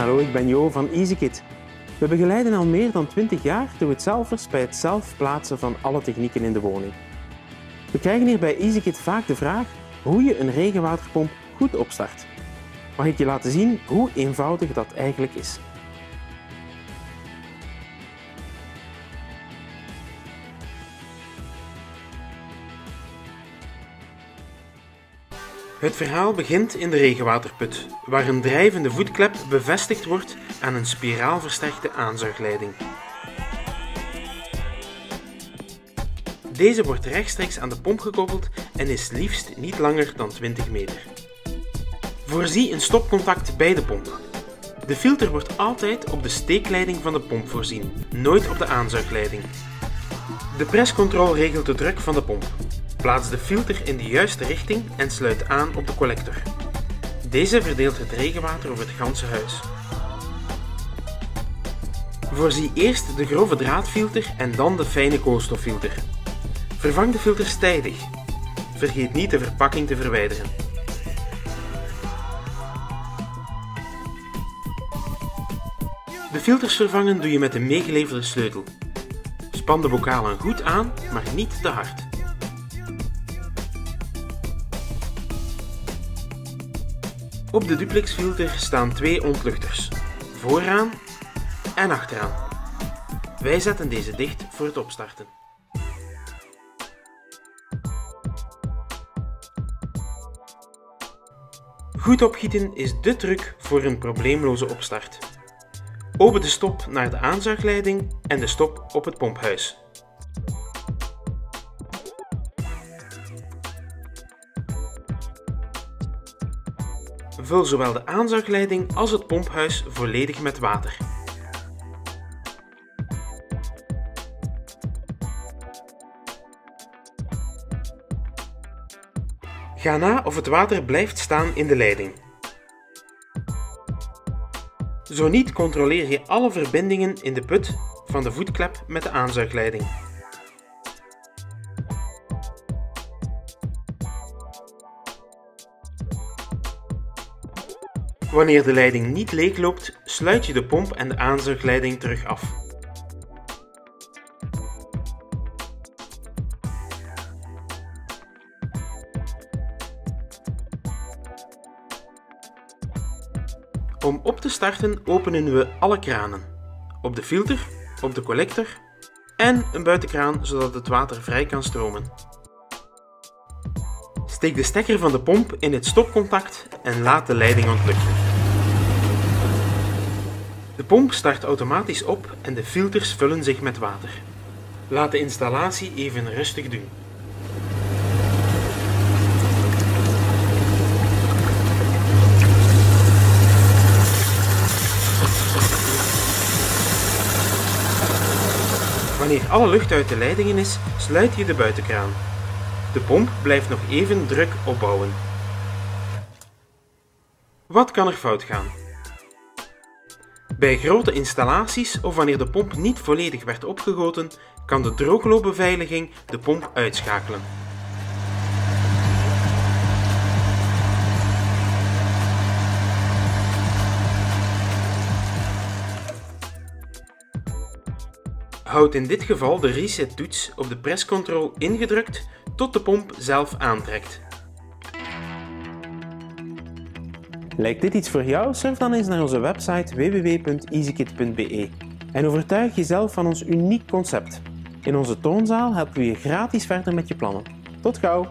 Hallo, ik ben Jo van EasyKit. We begeleiden al meer dan 20 jaar doe-het-zelvers bij het zelf plaatsen van alle technieken in de woning. We krijgen hier bij EasyKit vaak de vraag hoe je een regenwaterpomp goed opstart. Mag ik je laten zien hoe eenvoudig dat eigenlijk is? Het verhaal begint in de regenwaterput, waar een drijvende voetklep bevestigd wordt aan een spiraalversterkte aanzuigleiding. Deze wordt rechtstreeks aan de pomp gekoppeld en is liefst niet langer dan 20 meter. Voorzie een stopcontact bij de pomp. De filter wordt altijd op de steekleiding van de pomp voorzien, nooit op de aanzuigleiding. De presscontrole regelt de druk van de pomp. Plaats de filter in de juiste richting en sluit aan op de collector. Deze verdeelt het regenwater over het ganse huis. Voorzie eerst de grove draadfilter en dan de fijne koolstoffilter. Vervang de filters tijdig. Vergeet niet de verpakking te verwijderen. De filters vervangen doe je met de meegeleverde sleutel. Span de bokalen goed aan, maar niet te hard. Op de duplexfilter staan twee ontluchters, vooraan en achteraan. Wij zetten deze dicht voor het opstarten. Goed opgieten is de truc voor een probleemloze opstart. Open de stop naar de aanzuigleiding en de stop op het pomphuis. Vul zowel de aanzuigleiding als het pomphuis volledig met water. Ga na of het water blijft staan in de leiding. Zo niet controleer je alle verbindingen in de put van de voetklep met de aanzuigleiding. Wanneer de leiding niet leeg loopt, sluit je de pomp en de aanzuigleiding terug af. Om op te starten openen we alle kranen. Op de filter, op de collector en een buitenkraan zodat het water vrij kan stromen. Steek de stekker van de pomp in het stopcontact en laat de leiding ontluchten. De pomp start automatisch op en de filters vullen zich met water. Laat de installatie even rustig doen. Wanneer alle lucht uit de leidingen is, sluit je de buitenkraan. De pomp blijft nog even druk opbouwen. Wat kan er fout gaan? Bij grote installaties of wanneer de pomp niet volledig werd opgegoten, kan de droogloopbeveiliging de pomp uitschakelen. Houd in dit geval de reset-toets op de presscontrole ingedrukt tot de pomp zelf aantrekt. Lijkt dit iets voor jou? Surf dan eens naar onze website www.easykit.be en overtuig jezelf van ons uniek concept. In onze toonzaal helpen we je gratis verder met je plannen. Tot gauw!